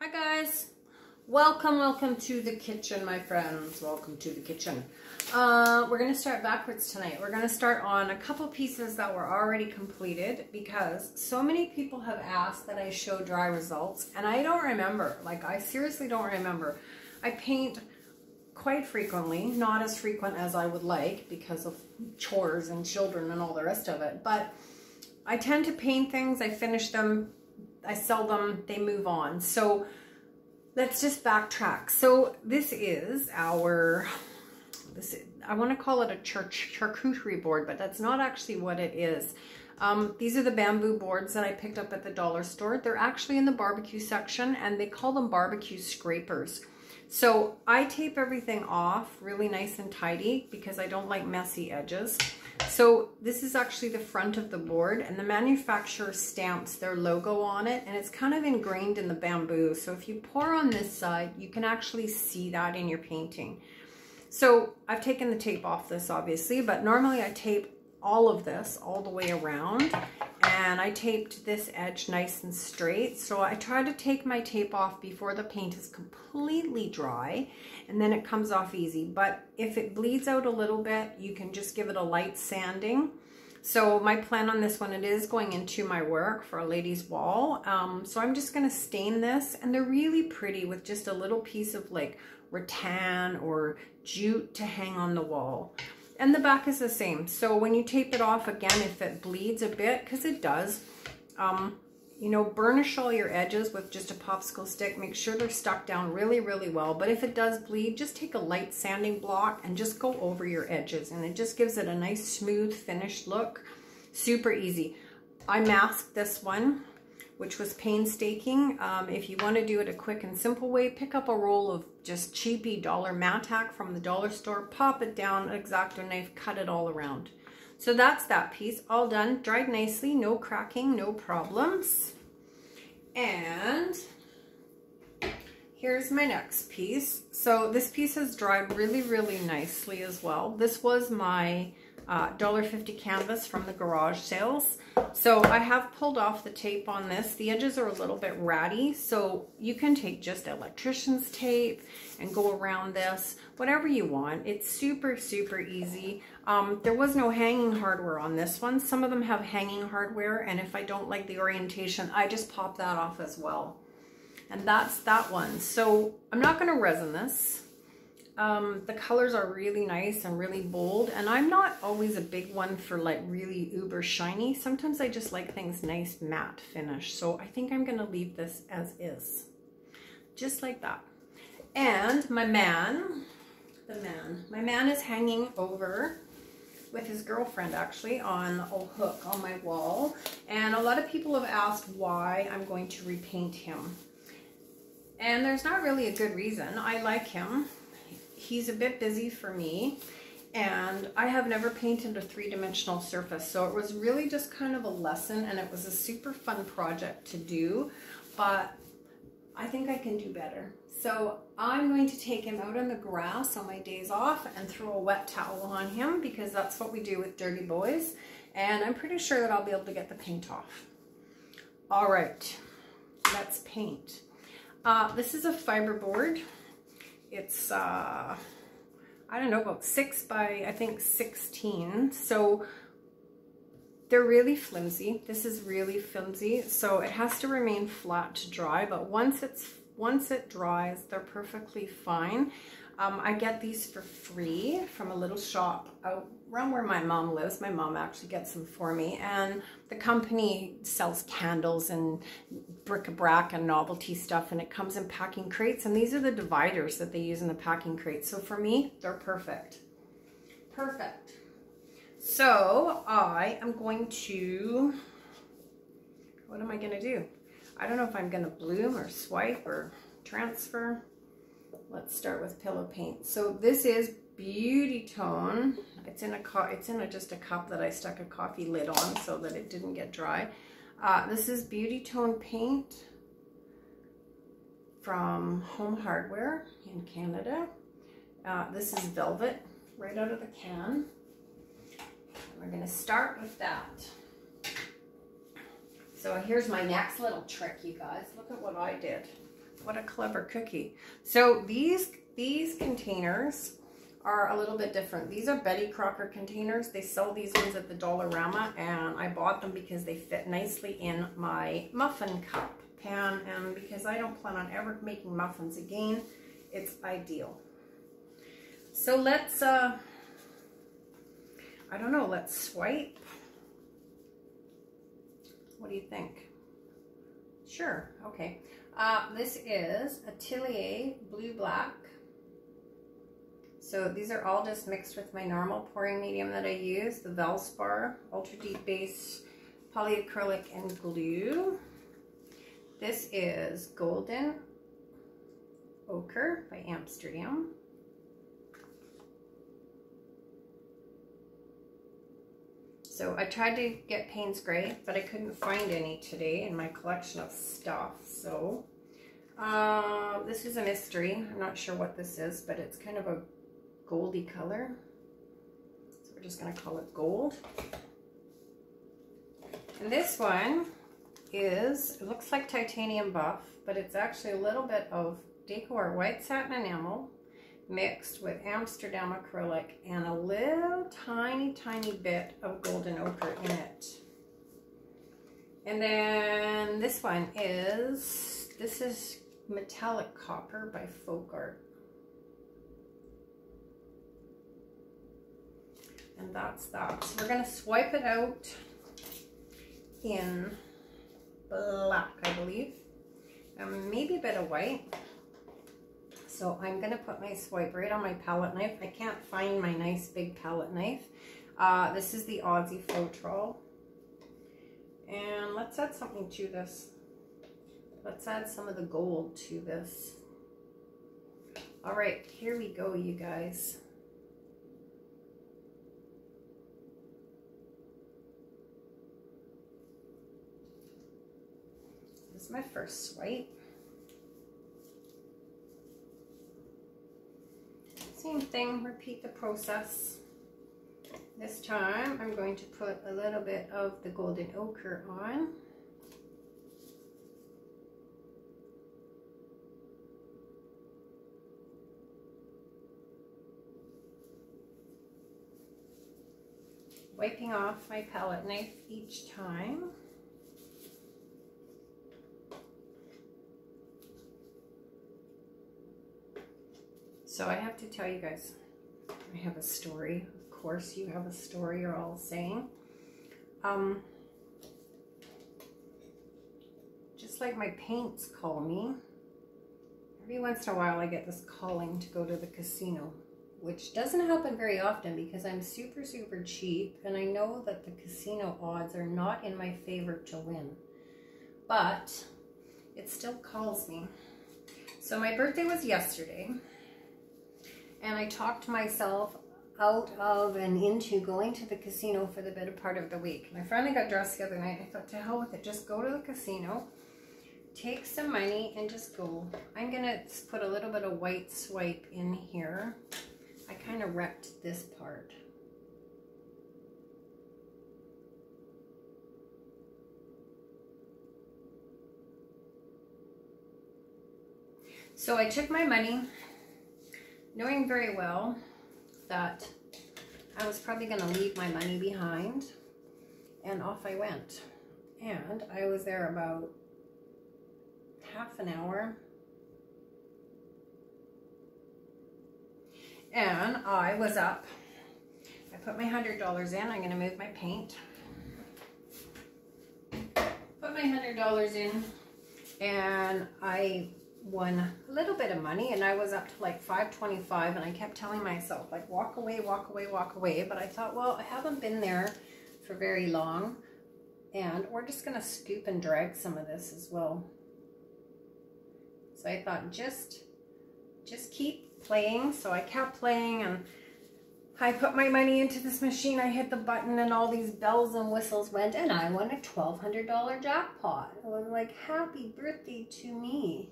Hi guys. Welcome, welcome to the kitchen, my friends. Welcome to the kitchen. Uh, we're going to start backwards tonight. We're going to start on a couple pieces that were already completed because so many people have asked that I show dry results and I don't remember. Like I seriously don't remember. I paint quite frequently, not as frequent as I would like because of chores and children and all the rest of it. But I tend to paint things, I finish them, I sell them, they move on. So let's just backtrack. So this is our, this is, I want to call it a church charcuterie board, but that's not actually what it is. Um, these are the bamboo boards that I picked up at the dollar store. They're actually in the barbecue section and they call them barbecue scrapers. So I tape everything off really nice and tidy because I don't like messy edges. So this is actually the front of the board and the manufacturer stamps their logo on it and it's kind of ingrained in the bamboo. So if you pour on this side, you can actually see that in your painting. So I've taken the tape off this obviously, but normally I tape all of this all the way around and I taped this edge nice and straight. So I try to take my tape off before the paint is completely dry and then it comes off easy. But if it bleeds out a little bit, you can just give it a light sanding. So my plan on this one, it is going into my work for a lady's wall. Um, so I'm just gonna stain this and they're really pretty with just a little piece of like rattan or jute to hang on the wall. And the back is the same. So when you tape it off again, if it bleeds a bit, because it does, um, you know, burnish all your edges with just a popsicle stick. Make sure they're stuck down really, really well. But if it does bleed, just take a light sanding block and just go over your edges. And it just gives it a nice, smooth, finished look. Super easy. I masked this one which was painstaking. Um, if you want to do it a quick and simple way, pick up a roll of just cheapy dollar Mac-Tac from the dollar store, pop it down, X-Acto knife, cut it all around. So that's that piece, all done, dried nicely, no cracking, no problems. And here's my next piece. So this piece has dried really, really nicely as well. This was my uh, $1.50 canvas from the garage sales. So I have pulled off the tape on this. The edges are a little bit ratty, so you can take just electrician's tape and go around this, whatever you want. It's super, super easy. Um, there was no hanging hardware on this one. Some of them have hanging hardware, and if I don't like the orientation, I just pop that off as well. And that's that one. So I'm not gonna resin this. Um, the colors are really nice and really bold. And I'm not always a big one for like really uber shiny. Sometimes I just like things nice matte finish. So I think I'm going to leave this as is. Just like that. And my man, the man, my man is hanging over with his girlfriend actually on a hook on my wall. And a lot of people have asked why I'm going to repaint him. And there's not really a good reason. I like him he's a bit busy for me and I have never painted a three-dimensional surface so it was really just kind of a lesson and it was a super fun project to do but I think I can do better. So I'm going to take him out on the grass on my days off and throw a wet towel on him because that's what we do with dirty boys and I'm pretty sure that I'll be able to get the paint off. All right, let's paint. Uh, this is a fiber board. It's, uh, I don't know, about 6 by, I think, 16. So they're really flimsy. This is really flimsy. So it has to remain flat to dry. But once it's once it dries, they're perfectly fine. Um, I get these for free from a little shop out around where my mom lives. My mom actually gets them for me. And the company sells candles and bric-a-brac and novelty stuff. And it comes in packing crates. And these are the dividers that they use in the packing crates. So for me, they're perfect. Perfect. So I am going to, what am I going to do? I don't know if I'm going to bloom or swipe or transfer. Let's start with pillow paint. So this is Beautitone. It's in a it's in a, just a cup that I stuck a coffee lid on so that it didn't get dry. Uh, this is Beautitone paint from Home Hardware in Canada. Uh, this is Velvet right out of the can. We're going to start with that. So here's my next little trick, you guys. Look at what I did. what a clever cookie. So these, these containers are a little bit different. These are Betty Crocker containers. They sell these ones at the Dollarama and I bought them because they fit nicely in my muffin cup pan and because I don't plan on ever making muffins again, it's ideal. So let's, uh, I don't know, let's swipe. What do you think? Sure, okay. Uh, this is Atelier Blue Black so these are all just mixed with my normal pouring medium that I use, the Valspar Ultra Deep Base Polyacrylic and Glue. This is Golden Ochre by Amsterdam. So I tried to get Payne's Gray, but I couldn't find any today in my collection of stuff. So uh, this is a mystery. I'm not sure what this is, but it's kind of a goldy color. So we're just going to call it gold. And this one is, it looks like titanium buff, but it's actually a little bit of DecoArt white satin enamel mixed with Amsterdam acrylic and a little tiny, tiny bit of golden ochre in it. And then this one is, this is metallic copper by Folk Art. And that's that. So we're going to swipe it out in black, I believe. And maybe a bit of white. So I'm going to put my swipe right on my palette knife. I can't find my nice big palette knife. Uh, this is the Aussie Floetrol. And let's add something to this. Let's add some of the gold to this. All right, here we go, you guys. My first swipe. Same thing, repeat the process. This time I'm going to put a little bit of the golden ochre on. Wiping off my palette knife each time. So I have to tell you guys, I have a story. Of course, you have a story, you're all saying. Um, just like my paints call me, every once in a while I get this calling to go to the casino, which doesn't happen very often because I'm super, super cheap and I know that the casino odds are not in my favor to win. But it still calls me. So my birthday was yesterday and I talked myself out of and into going to the casino for the better part of the week. And I finally got dressed the other night. I thought, to hell with it, just go to the casino, take some money, and just go. I'm going to put a little bit of white swipe in here. I kind of wrecked this part. So I took my money knowing very well that I was probably going to leave my money behind and off I went. And I was there about half an hour. And I was up. I put my $100 in. I'm going to move my paint. Put my $100 in and I won a little bit of money and I was up to like 525 and I kept telling myself like walk away, walk away, walk away. But I thought, well, I haven't been there for very long and we're just to scoop and drag some of this as well. So I thought just, just keep playing. So I kept playing and I put my money into this machine. I hit the button and all these bells and whistles went and I won a $1,200 jackpot. I was like, happy birthday to me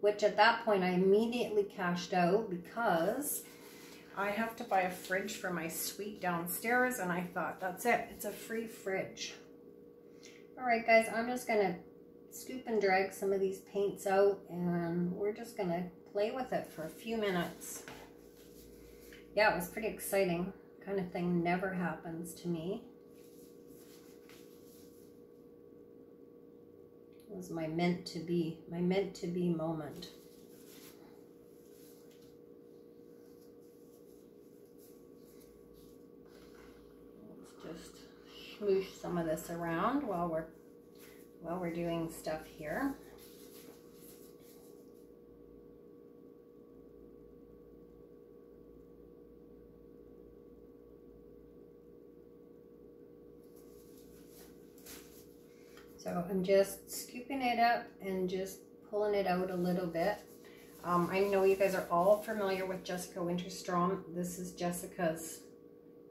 which at that point I immediately cashed out because I have to buy a fridge for my suite downstairs and I thought that's it it's a free fridge all right guys I'm just gonna scoop and drag some of these paints out and we're just gonna play with it for a few minutes. Yeah, it was pretty exciting. Kind of thing never happens to me. It was my meant to be, my meant to be moment. Let's just smoosh some of this around while we're while we're doing stuff here. So I'm just scooping it up and just pulling it out a little bit. Um, I know you guys are all familiar with Jessica Winterstrom. This is Jessica's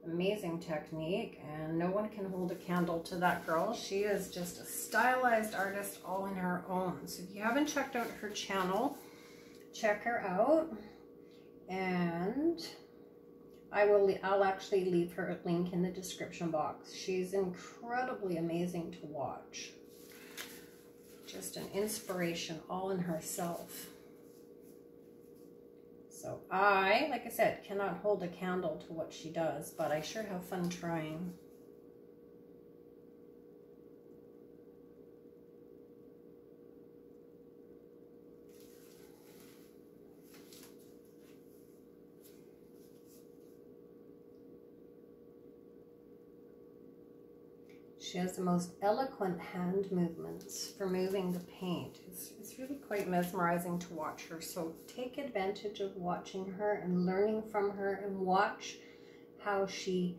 amazing technique and no one can hold a candle to that girl. She is just a stylized artist all in her own. So if you haven't checked out her channel, check her out. And I will, I'll actually leave her link in the description box. She's incredibly amazing to watch. Just an inspiration all in herself. So I, like I said, cannot hold a candle to what she does, but I sure have fun trying. She has the most eloquent hand movements for moving the paint. It's, it's really quite mesmerizing to watch her. So take advantage of watching her and learning from her and watch how she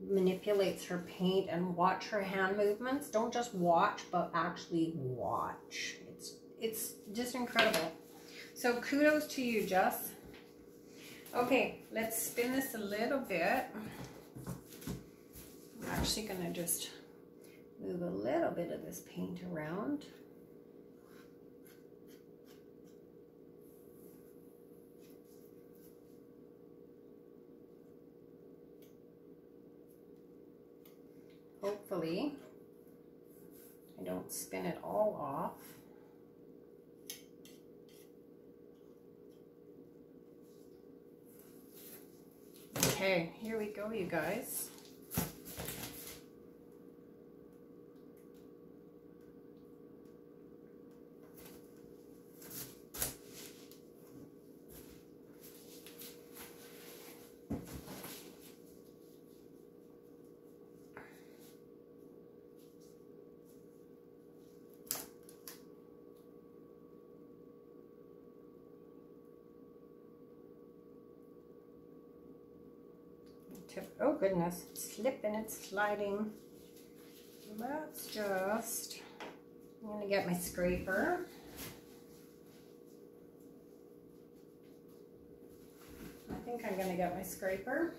manipulates her paint and watch her hand movements. Don't just watch, but actually watch. It's, it's just incredible. So kudos to you, Jess. Okay, let's spin this a little bit. I'm actually gonna just move a little bit of this paint around. Hopefully, I don't spin it all off. Okay, here we go, you guys. Oh goodness, it's slipping, it's sliding. Let's just, I'm gonna get my scraper. I think I'm gonna get my scraper.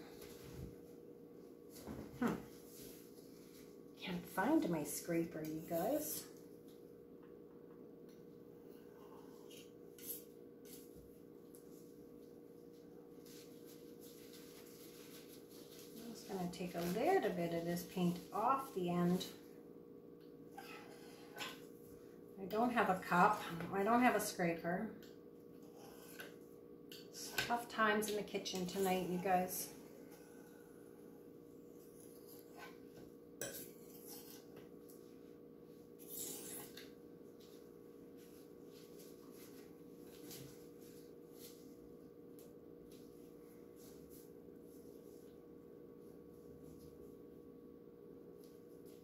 Hmm. Can't find my scraper, you guys. To take a little bit of this paint off the end. I don't have a cup. I don't have a scraper. It's tough times in the kitchen tonight, you guys.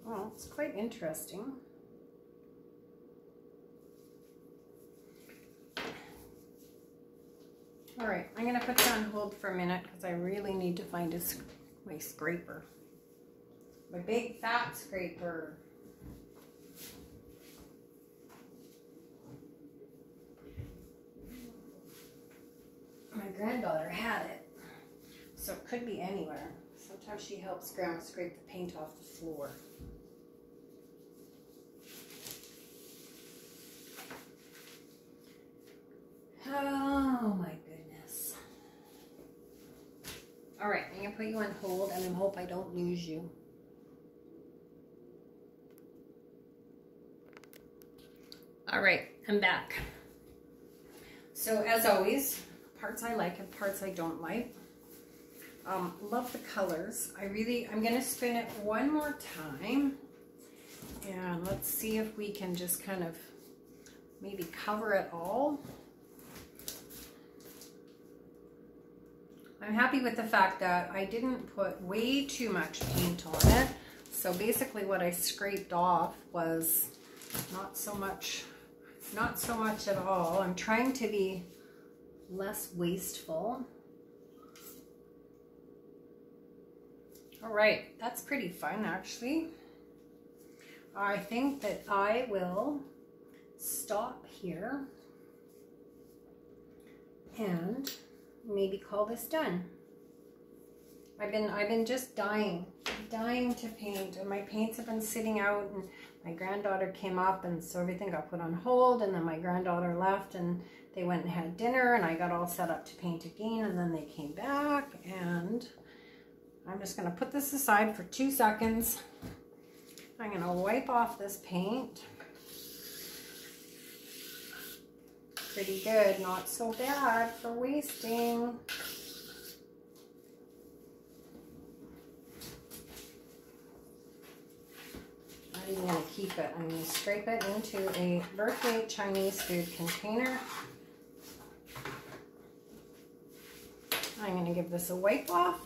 Oh, it's quite interesting. All right, I'm going to put you on hold for a minute because I really need to find a, my scraper. My big fat scraper. My granddaughter had it, so it could be anywhere. Sometimes she helps Grandma scrape the paint off the floor. Oh my goodness. All right, I'm gonna put you on hold and I hope I don't lose you. All right, I'm back. So as always, parts I like and parts I don't like. Um, love the colors. I really, I'm going to spin it one more time. And let's see if we can just kind of maybe cover it all. I'm happy with the fact that I didn't put way too much paint on it. So basically what I scraped off was not so much, not so much at all. I'm trying to be less wasteful. All right, that's pretty fun actually. I think that I will stop here and maybe call this done. I've been I've been just dying, dying to paint, and my paints have been sitting out. And my granddaughter came up, and so everything got put on hold. And then my granddaughter left, and they went and had dinner, and I got all set up to paint again. And then they came back, and I'm just gonna put this aside for two seconds. I'm gonna wipe off this paint. Pretty good, not so bad for wasting. Not even gonna keep it. I'm gonna scrape it into a birthday Chinese food container. I'm gonna give this a wipe off.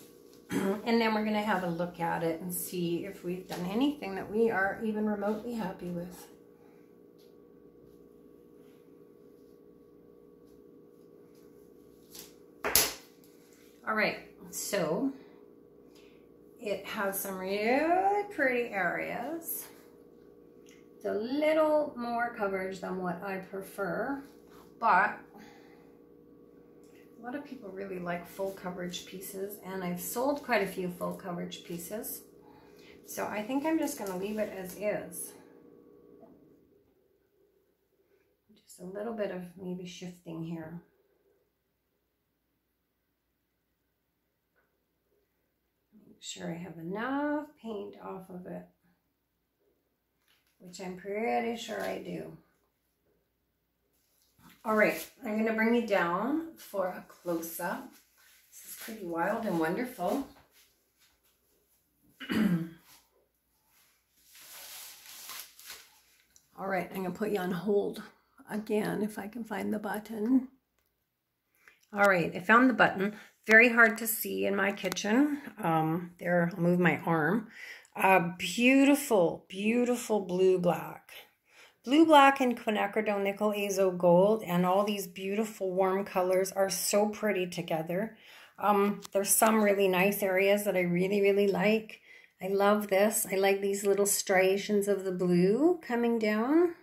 and then we're gonna have a look at it and see if we've done anything that we are even remotely happy with. All right, so it has some really pretty areas. It's a little more coverage than what I prefer, but a lot of people really like full coverage pieces and I've sold quite a few full coverage pieces. So I think I'm just gonna leave it as is. Just a little bit of maybe shifting here. Sure I have enough paint off of it, which I'm pretty sure I do. All right, I'm to bring you down for a close-up. This is pretty wild and wonderful. All right, I'm to put you on hold again if I can find the button. All right, I found the button. Very hard to see in my kitchen. Um, there, I'll move my arm. Uh, beautiful, beautiful blue black. Blue black and quinacridone nickel azo gold and all these beautiful warm colors are so pretty together. Um, there's some really nice areas that I really, really like. I love this. I like these little striations of the blue coming down.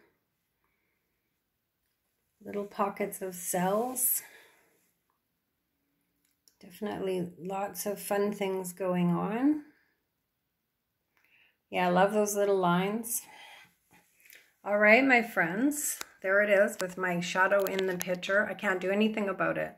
Little pockets of cells. Definitely lots of fun things going on. Yeah, I love those little lines. All right, my friends, there it is with my shadow in the picture. I can't do anything about it.